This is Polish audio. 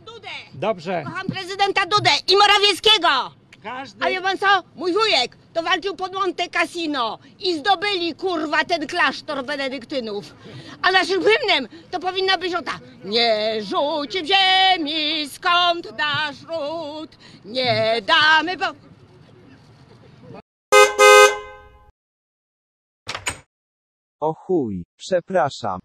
Dudę! Dobrze. Kocham prezydenta Dudę i Morawieckiego! Każdy... A wie pan co? Mój wujek to walczył pod Monte Cassino i zdobyli kurwa ten klasztor benedyktynów. A naszym hymnem to powinna być ota. Nie rzuć w ziemi skąd nasz ród, nie damy bo. O chuj, przepraszam.